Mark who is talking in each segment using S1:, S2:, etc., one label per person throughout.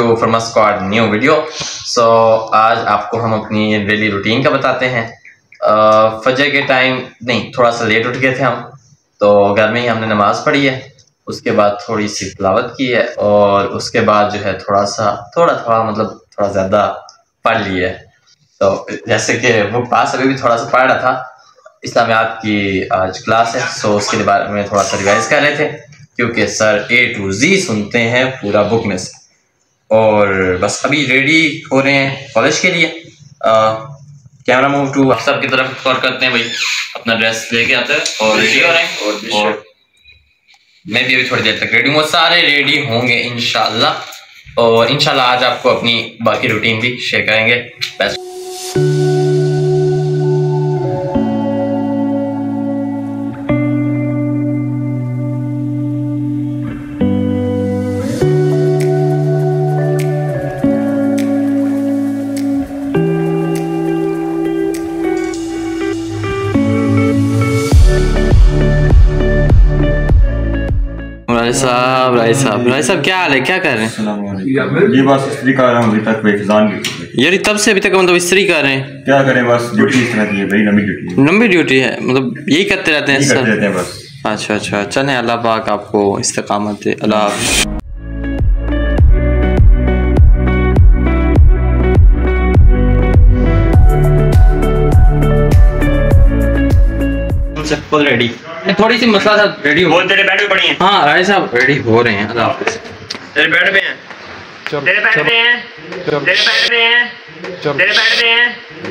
S1: To फर्मा स्क्वाड new video so आज आपको हम अपनी डेली रूटीन का बताते हैं। फजर के टाइम नहीं, थोड़ा सा लेट उठ गए थे हम तो घर में ही हमने नमाज़ पढ़ी है। उसके बाद थोड़ी सी तलावत की है और उसके बाद जो है थोड़ा सा, थोड़ा थोड़ा मतलब थोड़ा ज़्यादा पढ़ लिया है। तो जैसे कि वो पास अभी भी थोड़ा सा पढ़ रहा था। इस्लामियात की आज क्लास है सो उसके बारे में थोड़ा सा रिवाइज कर रहे थे, क्योंकि सर ए टू जी सुनते हैं पूरा बुक में से। और बस अभी रेडी हो रहे हैं कॉलेज के लिए। कैमरा मूव टू सब की तरफ़ कॉल करते हैं भाई। अपना ड्रेस लेके आते हैं और रेडी हो रहे हैं। और, और मैं भी अभी थोड़ी देर तक रेडी हूँ। सारे रेडी होंगे इनशाला और इनशाला आज आपको अपनी बाकी रूटीन भी शेयर करेंगे। बेस्ट भाई साहब भाई साहब भाई साहब क्या हाल है? क्या कर रहे हैं?
S2: ये बस स्त्री कर रहा हूँ अभी तक भी
S1: यार तब से अभी तक मतलब स्त्री कर रहे हैं।
S2: क्या करें बस ड्यूटी इस तरह की है बड़ी लंबी ड्यूटी है।
S1: लंबी ड्यूटी है मतलब यही करते रहते हैं
S2: करते रहते हैं बस।
S1: अच्छा अच्छा चलें अल्लाह पाक आपको इस्तकामत दे अल्लाह फुल रेडी थोड़ी सी मसला था रेडी हो
S3: तेरे बेड पे पड़ी हैं।
S1: हाँ राय साहब रेडी हो रहे हैं अल्लाह हाफ़िज़।
S3: तेरे बेड पे हैं। तेरे बेड पे हैं। तेरे बेड पे हैं। तेरे बेड पे हैं।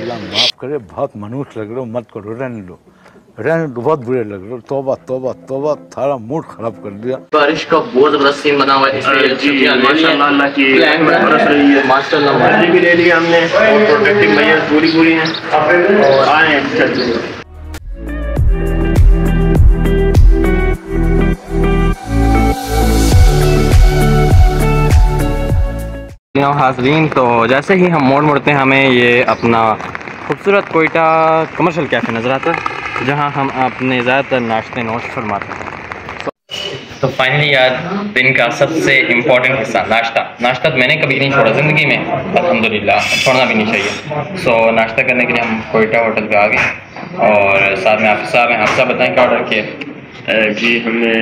S4: माफ़ करे बहुत मनुष्य लग रहे हो मत करो रहने दो। रहने बहुत बुरे लग रहे हो। तोबा तोबा तोबा थारा मूड खराब कर दिया।
S1: बारिश का बहुत ज़बरदस्त सीन बना हुआ है इसलिए
S3: जी,
S1: छुट्टियाँ ले ली।
S3: माशाल्लाह की
S1: प्लान
S3: बरस रही।
S1: माशाल्लाह।
S3: भी ले लिया हमने। और प्रोटेक्टिंग मेजर्स पूरी पूरी हैं। और आए हैं हैं
S1: हाजरीन तो जैसे ही हम मोड़ मुड़ते हैं हमें ये अपना खूबसूरत कोयटा कमर्शियल कैफ़े नज़र आता है जहाँ हम अपने ज़्यादातर नाश्ते नोश फरमाते हैं। तो फाइनली यार दिन का सबसे इम्पोर्टेंट हिस्सा नाश्ता। नाश्ता तो मैंने कभी नहीं छोड़ा ज़िंदगी में अल्हम्दुलिल्लाह छोड़ना भी नहीं चाहिए। सो so, नाश्ता करने के लिए हम कोयटा होटल पे आ गए और साथ में हाफिज़ साहब हैं हाफिज़ साहब बताएँ क्या ऑर्डर किए?
S3: जी हमने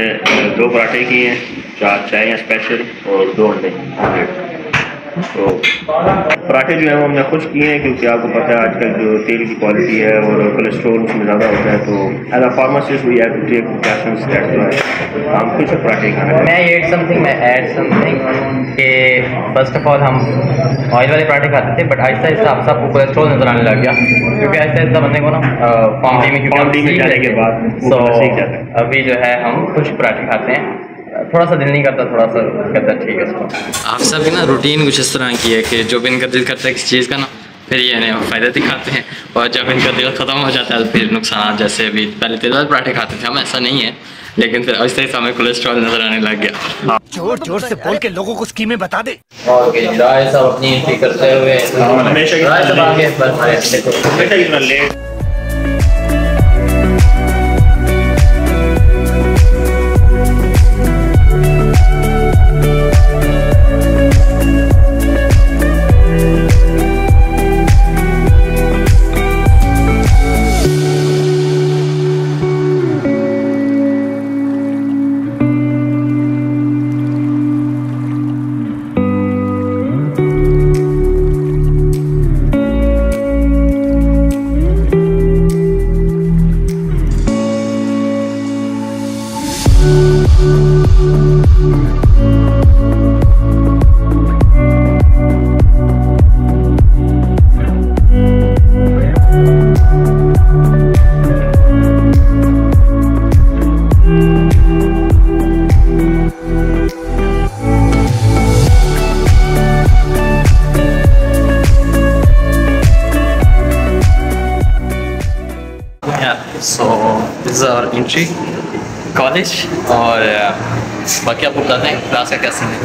S3: दो पराठे किए हैं चार चाय हैं स्पेशल और दो अंडे। तो पराठे जो हैं वो हमने खुश किए हैं क्योंकि आपको पता है आजकल जो तेल की क्वालिटी है और कोलेस्ट्रॉल उसमें ज़्यादा होता है तो as a pharmacist we have to take precautions that's why हम खुश है पराठे खाने
S1: मैं। एड समथिंग मैं ऐड समथिंग कि फ़र्स्ट ऑफ़ ऑल हम ऑयल वाले पराठे खाते थे बट आहिस्ता आहिस्ता आप सबको कोलेस्ट्रॉल नज़र आने लग गया क्योंकि आहिस्ता आहिस्ता बंदे को ना फॉर्मली में क्योंकि
S3: जाने के बाद है।
S1: अभी जो है हम कुछ पराठे खाते हैं। थोड़ा सा दिल नहीं करता थोड़ा सा कहता ठीक है इसको. आप सब ना रूटीन कुछ इस तरह की है कि जो भी इनका दिल करता है किसी चीज़ का ना फिर ये फ़ायदा दिखाते हैं। और जब इनका दिल ख़त्म हो जाता है तो फिर नुकसान जैसे अभी पहले तेल वाले पराठे खाते थे हम ऐसा नहीं है। लेकिन फिर आहिस्ता आहिस्ता हमें कोलेस्ट्रॉल नज़र आने लग गया।
S5: ज़ोर ज़ोर से बोल के लोगों को स्कीमें बता दे।
S1: ओके राय साहब अपनी एंट्री करते हुए
S3: हमेशा
S1: दिस कॉलेज और uh, बाकी आपको बताते हैं क्लास का क्या सीन है?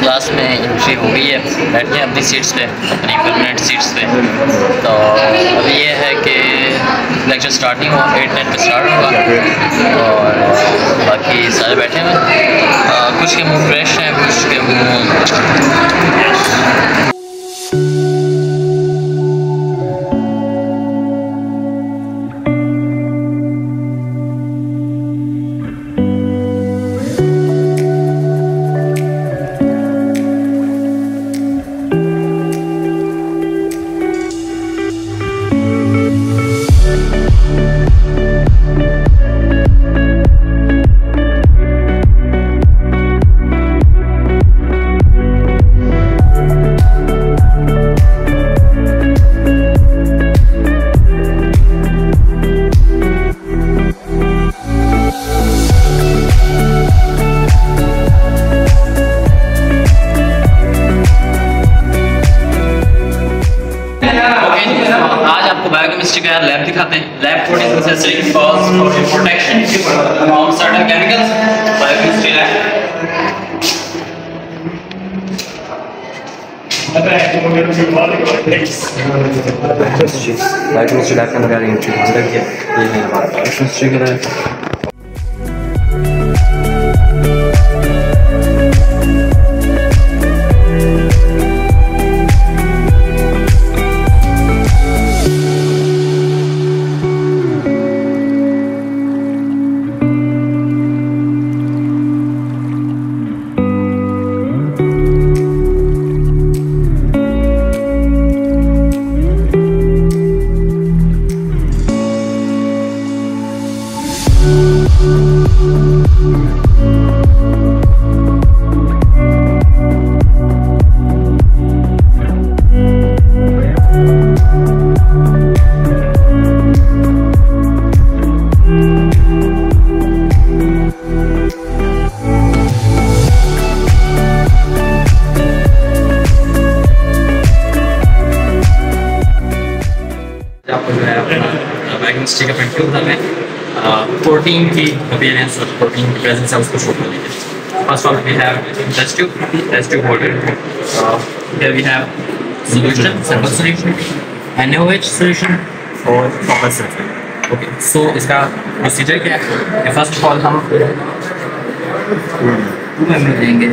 S1: क्लास में एंट्री हो गई है। बैठे हैं अपनी सीट्स पे अपनी परमानेंट सीट्स पे। तो अभी ये है कि लेक्चर स्टार्टिंग हुआ एट टेन पे स्टार्ट हुआ। और बाकी सारे बैठे हुए हैं। कुछ के मुँह फ्रेश हैं कुछ के मुँह बायोकेमिस्ट्री का लैब दिखाते हैं। Lab code is necessary for for protection from certain chemicals biochemistry lab biochemistry lab के अंदर ये है हमारा बायोकेमिस्ट्री का लैब प्रोटीन की अपियरेंस और प्रोटीन की प्रेजेंस है उसको शो कर लेंगे first of we have test tube test tube holder here we have solution sample solution NaOH solution और copper sulfate ओके सो इसका प्रोसीजर क्या है? फ़र्स्ट ऑफ़ ऑल हम टू एम लेंगे।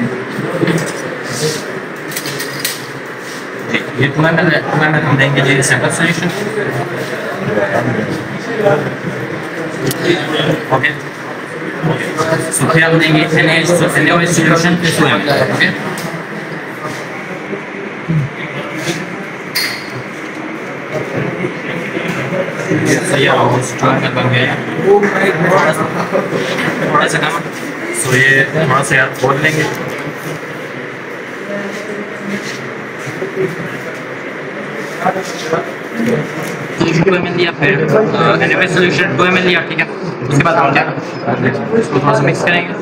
S1: ये टू एल टू एल हम देंगे जी sample solution okay फिर हम देंगे NaOH NaOH solution plus 2 ml okay सही ऑलमोस्ट 2 ml बन गया थोड़ा सा ये थोड़ा सा यार बोल टू एम लिया फिर ठीक है? उसके बाद हम क्या इसको थोड़ा सा मिक्स करेंगे।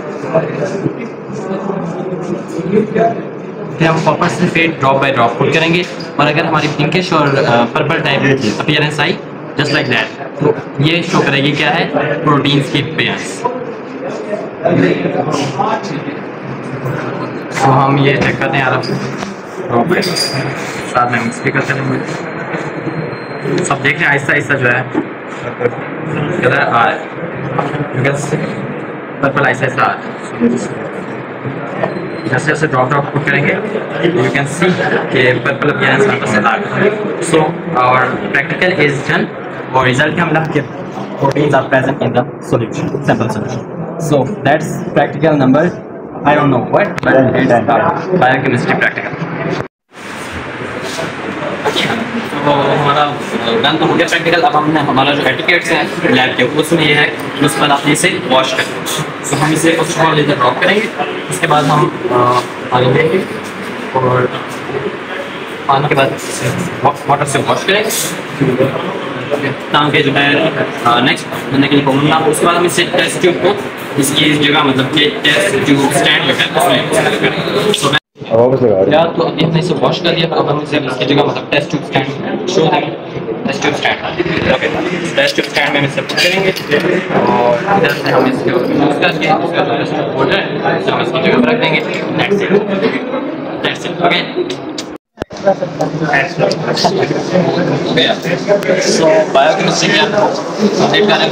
S1: फिर हम ड्रॉप बाय ड्रॉप पुट करेंगे, और अगर हमारी पिंकिश और पर्पल टाइप अपीयरेंस आई जस्ट लाइक दैट तो ये शो करेगी क्या है? प्रोटीन्स की अपीयरेंस तो हम ये चेक करते हैं यार साथ में मिक्स भी करते रहेंगे. सब देख रहे हैं। ऐसा ऐसा जो है कदर ऐसा ऐसा जैसे जैसे ड्रॉप ड्रॉप पुट करेंगे। यू कैन सी के purple appearance hundred percent uh so our practical is done और रिज़ल्ट क्या मतलब कि protein are present in the solution simple solution so that's practical number I don't know what but it's biochemistry practical तो हमारा done तो हो गया practical अब हमने हमारा जो एटिकेट्स है लैब के उसमें ये है उस पर आप इसे वॉश करें तो हम इसे ऑफ़ ऑल इधर ड्रॉप करेंगे उसके बाद हम पानी लेंगे और पानी के बाद वाटर से वॉश करेंगे ताकि जो है नेक्स्ट बनने के लिए कॉमन ना उसके बाद हम इसे टेस्ट ट्यूब को इसकी जगह मतलब कि टेस्ट ट्यूब स्टैंड जो या तो अभी हमने इसे वॉश कर दिया अब हम इसे इसकी जगह मतलब टेस्ट ट्यूब स्टैंड शो देंगे। Test tube stand okay test tube stand में इसे पुट करेंगे। और इधर से हम इसको यूज़ करके इसका जो रेस्ट होल्डर है हम इसकी जगह रख देंगे। That's it that's it okay so biochemistry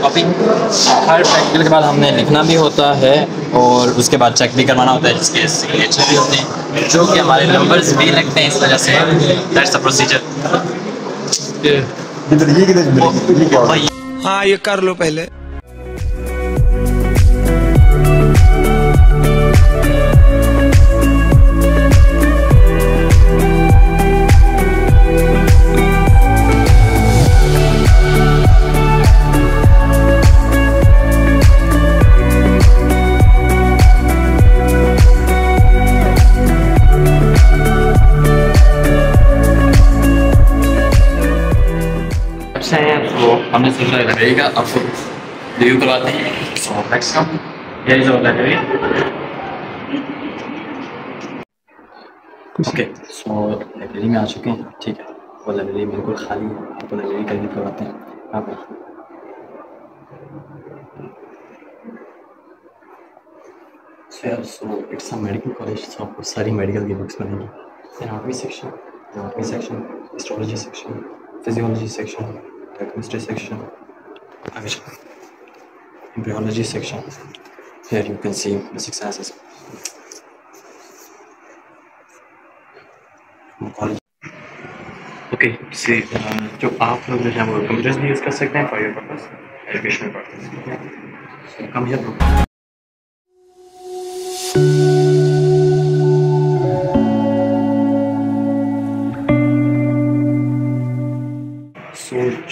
S1: copy her practical के बाद हमने लिखना भी होता है और उसके बाद चेक भी करवाना होता है जिसके सिग्नेचर भी होते हैं जो कि हमारे नंबर्स भी लगते हैं इस वजह से। दैट्स द प्रोसीजर
S2: किधर ये किधर ये क्या
S5: हाँ ये कर लो पहले।
S1: से हैं तो हमने सोचा लाइब्रेरी का आपको रिव्यू करवाते हैं। So next come here is our library okay so library में आ चुके हैं। ठीक है वो लाइब्रेरी बिल्कुल खाली है। आपको लाइब्रेरी का रिव्यू करवाते हैं। पर So, yeah, so it's a medical college, so आपको सारी मेडिकल की बुक्स मिलेंगी। Anatomy section anatomy section histology section physiology section chemistry section I mean embryology section here you can see basic sciences okay see जो आप लोग जो है वो कंप्यूटर्स भी यूज़ कर सकते हैं for your purpose educational purpose come here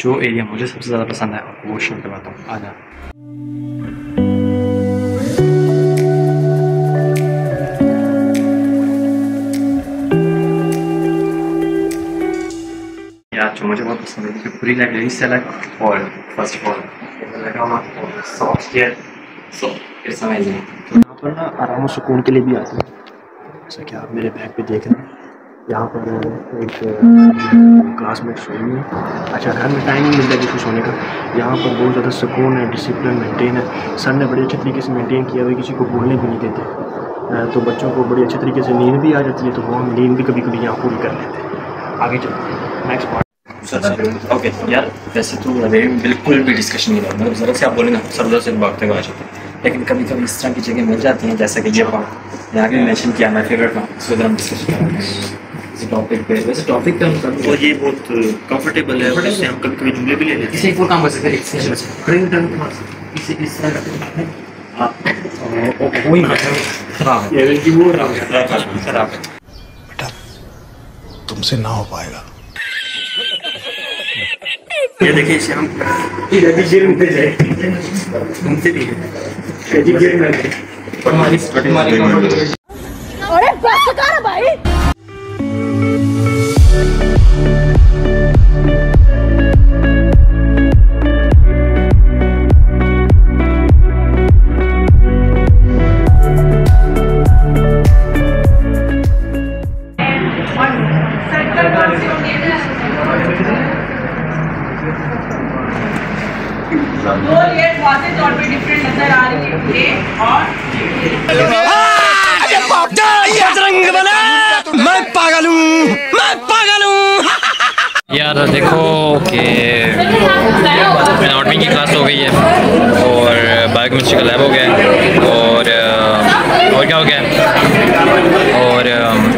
S1: जो एरिया मुझे सबसे ज़्यादा पसंद है, वो शो करवाता हूँ। आ जा जो मुझे बहुत पसंद है पूरी लाइब्रेरी से अलग और फ़र्स्ट ऑफ़ ऑल लगा हुआ और soft care so it's amazing यहाँ पर ना आराम और सुकून के लिए भी आते हैं। जैसा कि आप मेरे बैग पे देख रहे हैं? यहाँ पर एक क्लासमेट सोई हुई है। अच्छा घर में टाइम नहीं मिलता है किसी सोने का। यहाँ पर बहुत ज़्यादा सुकून है डिसिप्लिन मेंटेन है। सर ने बड़े अच्छे तरीके से मेंटेन किया हुआ किसी को बोलने भी नहीं देते। तो बच्चों को बड़ी अच्छे तरीके से नींद भी आ जाती है तो वो हम नींद भी कभी कभी यहाँ पूरी कर लेते हैं। आगे चलते नेक्स्ट पार्ट ओके यार वैसे तो लाइब्रेरी में बिल्कुल भी डिस्कशन नहीं मतलब ज़रा से आप बोलेंगे सर उधर से भागते हुए आ जाते हैं। लेकिन कभी कभी इस तरह की जगह मिल जाती हैं जैसे कि ये पार्ट यहाँ भी मेंशन किया मैं फेवरेट पार्ट इसको इधर हम डिस्कशन टॉपिक पे। वैसे टॉपिक पे हम
S3: ये बहुत कंफर्टेबल है इससे हम कभी कभी झूले भी ले लेते
S1: इसे एक और काम कर सकते हैं एक सेशन से खड़े होकर इसे इस तरह करते हैं। हाँ और वही हाँ।
S3: हैं। ये कि वो खराब है।
S5: तुमसे ना हो पाएगा।
S3: ये देखिए इसे हम ये देखिए गिर में जाए। घूमते भी। हैं ये गिर में जाए।
S1: हमारी हमारी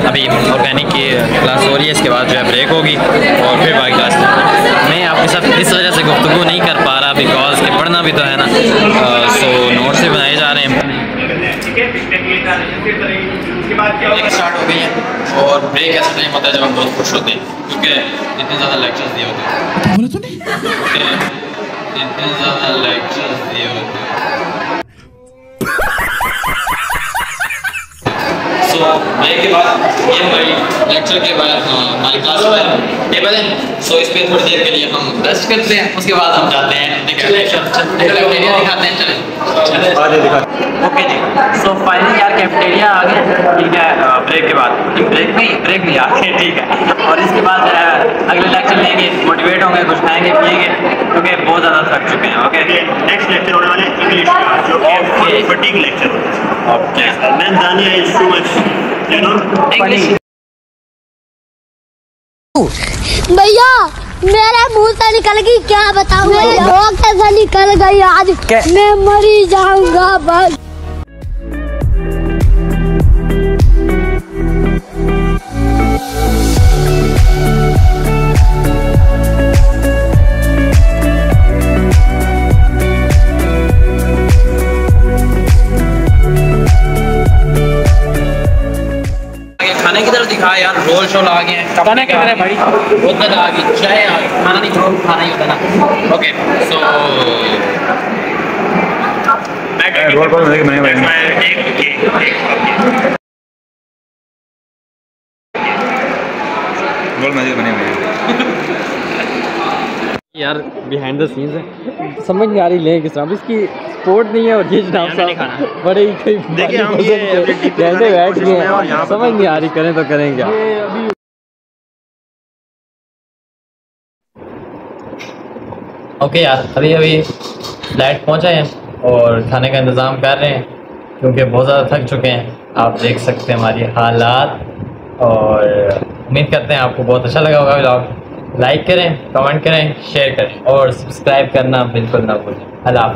S1: अभी ऑर्गेनिक की क्लास हो रही है इसके बाद जो है ब्रेक होगी और फिर बाकी क्लास मैं आपके साथ इस वजह से गुफ्तु नहीं कर पा रहा बिकॉज़ कि पढ़ना भी तो है ना। सो नोट्स भी बनाए जा रहे हैं। ब्रेक स्टार्ट हो गई है और ब्रेक ऐसा टाइम होता है जब हम बहुत खुश होते हैं क्योंकि इतने ज़्यादा लेक्चर्स दिए होते हैं। इतने ज़्यादा लेक्चर्स दिए होते हैं। सो ब्रेक के बाद ये हमारी लेक्चर के बाद हमारी क्लास में टेबल है। सो इस पे थोड़ी देर के लिए हम रेस्ट करते हैं। उसके बाद हम जाते हैं कैफेटेरिया दिखाते हैं चलें ओके जी। सो फाइनली यार कैफेटेरिया आ गए ठीक है ब्रेक के बाद। ब्रेक नहीं ब्रेक नहीं आ गए ठीक है। और इसके बाद अगले लेक्चर लेंगे मोटिवेट होंगे कुछ खाएँगे पिएँगे क्योंकि बहुत ज़्यादा थक चुके हैं ओके
S3: नेक्स्ट लेक्चर होने वाले इंग्लिश का। जो. फटीक लेक्चर
S1: ओके
S3: मैन दानिया is too much you know
S1: English
S6: भैया मेरे मुँह से निकल गई क्या बताऊँ? मेरे धोखे से निकल गई आज। मैं मरी जाऊँगा बस।
S1: खाने की तरफ़ दिखा यार रोल शोल आ गए हैं। खाने के भाई। बड़ी उधर आ गई चाय आ गई खाना नहीं छोड़ो खाना ही होता ना। ओके सो
S3: रोल पर मैं मैं एक एक एक
S7: यार बिहाइंड द सीन्स है। समझ नहीं आ रही लें किस तरह इसकी स्पोर्ट नहीं है और ये जनाब साहब बड़े ही कोई
S3: देखिए, हम की
S7: बैठ गए समझ नहीं आ रही करें तो करें क्या?
S1: ओके यार अभी अभी फ्लैट पहुँचे हैं और खाने का इंतज़ाम कर रहे हैं क्योंकि बहुत ज़्यादा थक चुके हैं। आप देख सकते हैं हमारी हालात और उम्मीद करते हैं आपको बहुत अच्छा लगा होगा व्लॉग लाइक करें कमेंट करें शेयर करें और सब्सक्राइब करना बिल्कुल ना भूलें। अल्लाह